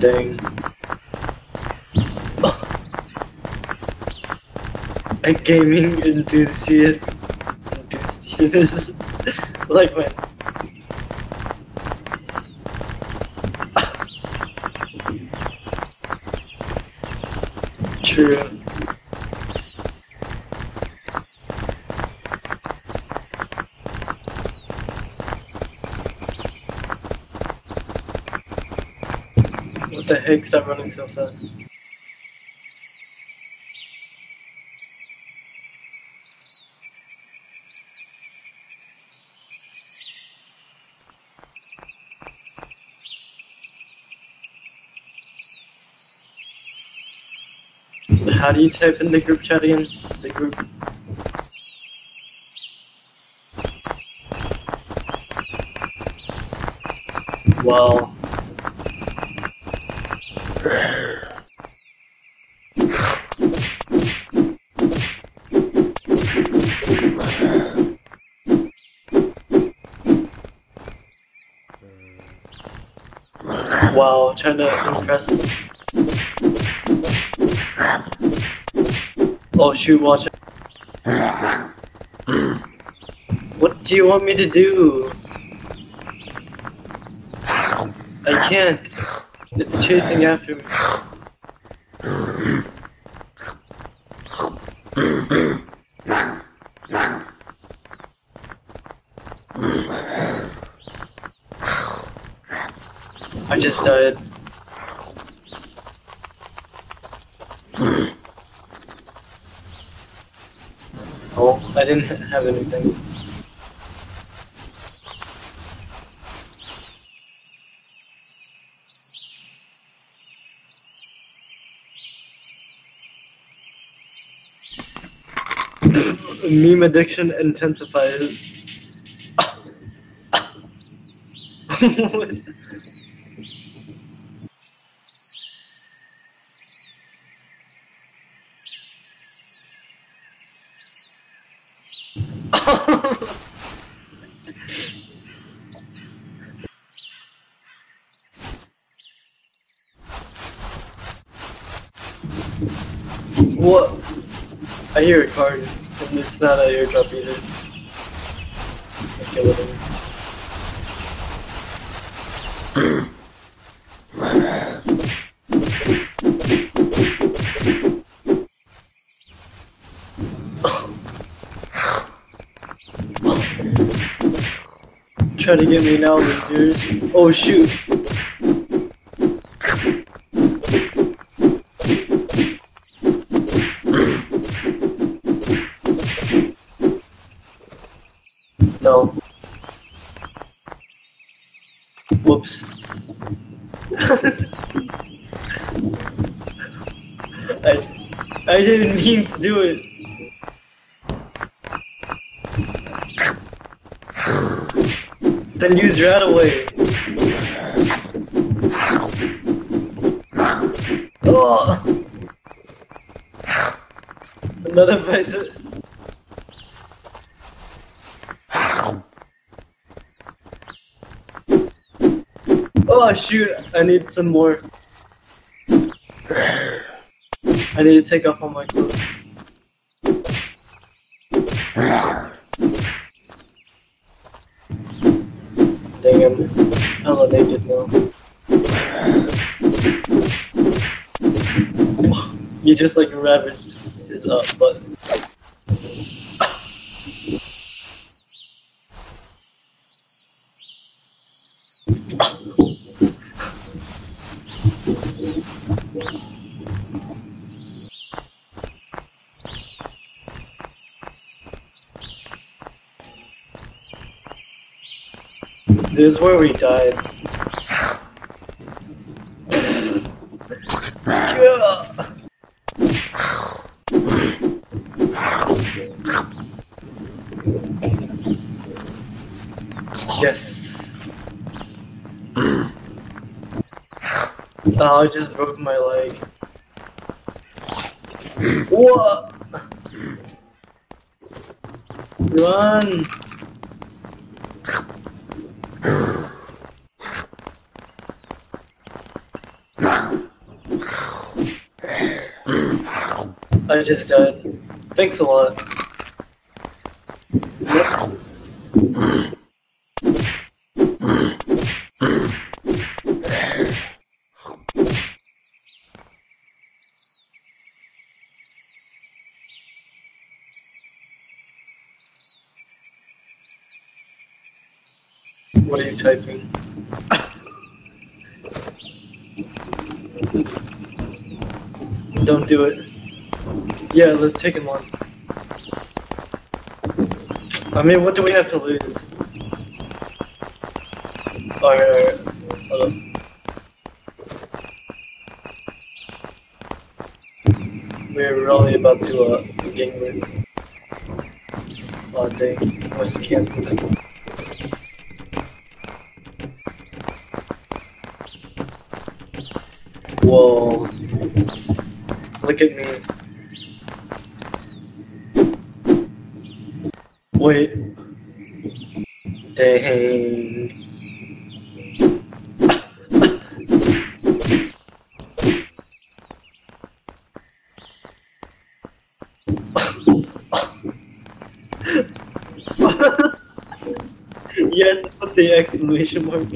Dang. A gaming enthusiast. Enthusiast. like my. True. What the heck? Stop running so fast. How do you type in the group chat again? The group. Well. Wow, trying to impress. Oh shoot, watch it. What do you want me to do? I can't. It's chasing after me. I just died. Oh, I didn't have anything. Meme addiction intensifies. What? I hear a card, and it's not an airdrop either. Okay, whatever. Try to get me now, losers. Oh shoot. I I didn't mean to do it. Then use your away. Oh! Another vice. Oh shoot! I need some more. I need to take off all my clothes. Dang, I'm hella naked now. You just like ravaged his up butt. This is where we died. Yes. Oh, I just broke my leg. What? Run! I just died. Thanks a lot. What are you typing? Don't do it. Yeah, let's take him on. I mean, what do we have to lose? Alright, alright. Hold. We're only about to, uh, gang rape. Oh, dang. Must have canceled it. Whoa. Look at me. Wait. Dang. you have put the exclamation mark.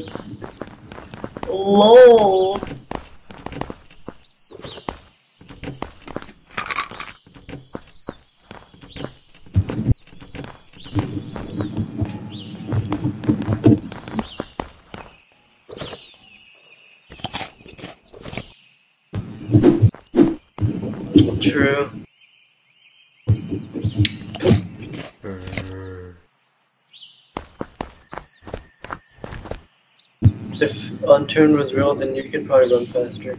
LOL. True. If Unturn was real, then you could probably run faster.